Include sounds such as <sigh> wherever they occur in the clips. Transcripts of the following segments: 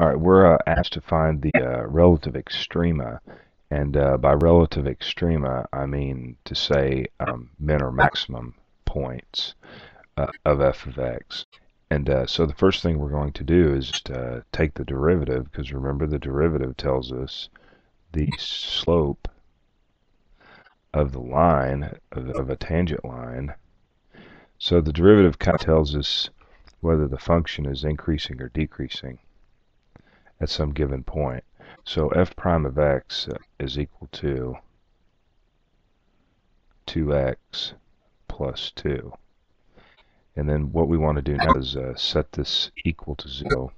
All right, we're uh, asked to find the uh, relative extrema, and uh, by relative extrema, I mean to say um, min or maximum points uh, of f of x. And uh, so the first thing we're going to do is to take the derivative, because remember the derivative tells us the slope of the line, of, of a tangent line. So the derivative kind of tells us whether the function is increasing or decreasing at some given point. So f prime of x is equal to 2x plus 2. And then what we want to do now is uh, set this equal to 0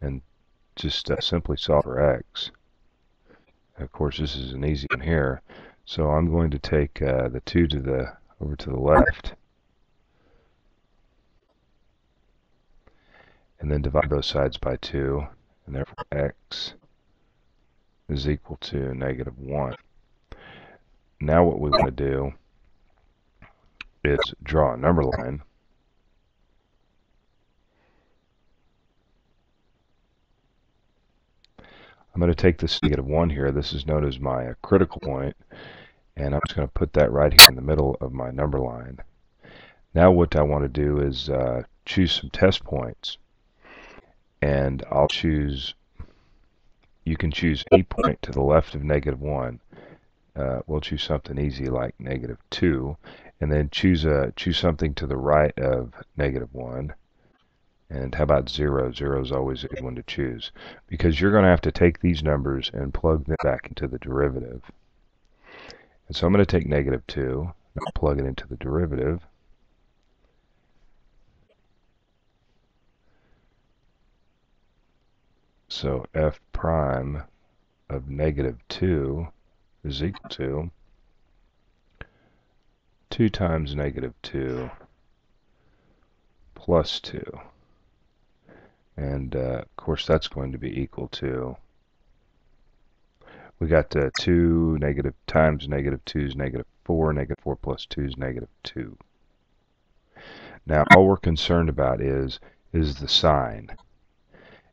and just uh, simply solve for x. Of course, this is an easy one here. So I'm going to take uh, the 2 to the over to the left and then divide both sides by 2, and therefore x is equal to negative 1. Now what we want to do is draw a number line. I'm going to take this negative 1 here. This is known as my critical point, and I'm just going to put that right here in the middle of my number line. Now what I want to do is uh, choose some test points and I'll choose you can choose any point to the left of negative 1 uh, we'll choose something easy like negative 2 and then choose a choose something to the right of negative 1 and how about 0 0 is always a good one to choose because you're going to have to take these numbers and plug them back into the derivative. And so I'm going to take negative 2 and plug it into the derivative So f prime of negative 2 is equal to 2 times negative 2 plus 2. And uh, of course that's going to be equal to, we got uh, 2 negative times negative 2 is negative 4, negative 4 plus 2 is negative 2. Now all we're concerned about is, is the sign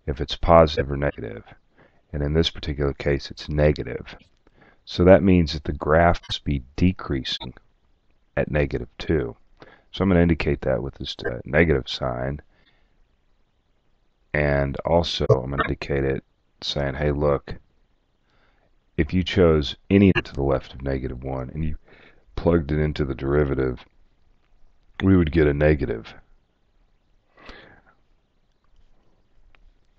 if it's positive or negative. And in this particular case, it's negative. So that means that the graph must be decreasing at negative 2. So I'm going to indicate that with this uh, negative sign. And also, I'm going to indicate it saying, hey, look, if you chose any to the left of negative 1 and you plugged it into the derivative, we would get a negative.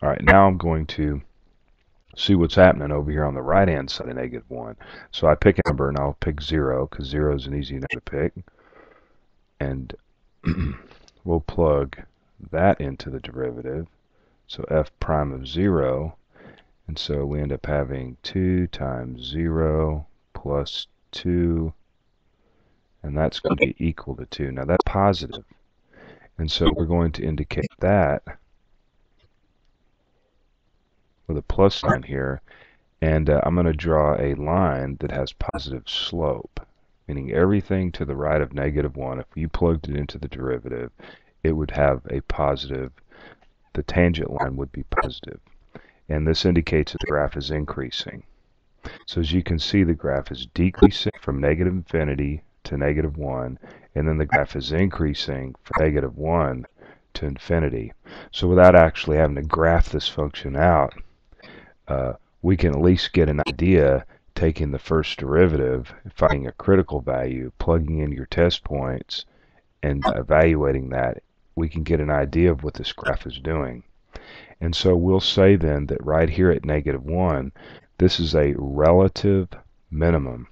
All right, now I'm going to see what's happening over here on the right hand side of negative 1. So I pick a number and I'll pick 0 because 0 is an easy number to pick. And <clears throat> we'll plug that into the derivative. So f prime of 0. And so we end up having 2 times 0 plus 2. And that's going to be equal to 2. Now that's positive. And so we're going to indicate that with a plus sign here. And uh, I'm going to draw a line that has positive slope, meaning everything to the right of negative 1, if you plugged it into the derivative, it would have a positive, the tangent line would be positive. And this indicates that the graph is increasing. So as you can see, the graph is decreasing from negative infinity to negative 1, and then the graph is increasing from negative 1 to infinity. So without actually having to graph this function out, uh, we can at least get an idea taking the first derivative, finding a critical value, plugging in your test points, and evaluating that, we can get an idea of what this graph is doing. And so we'll say then that right here at negative 1, this is a relative minimum.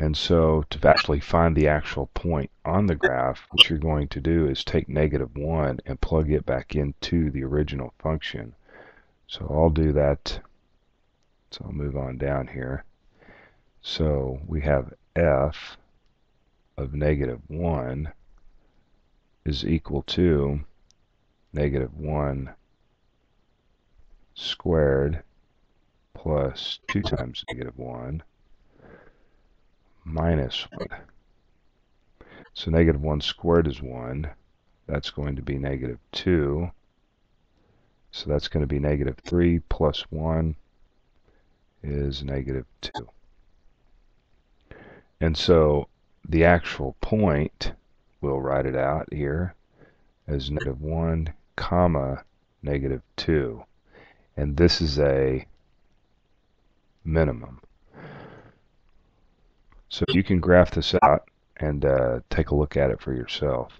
And so to actually find the actual point on the graph, what you're going to do is take negative 1 and plug it back into the original function. So I'll do that. So I'll move on down here. So we have f of negative 1 is equal to negative 1 squared plus 2 times negative 1 minus 1. So negative 1 squared is 1. That's going to be negative 2. So that's going to be negative 3 plus 1 is negative 2. And so the actual point, we'll write it out here, as negative 1 comma negative 2. And this is a minimum. So you can graph this out and uh, take a look at it for yourself.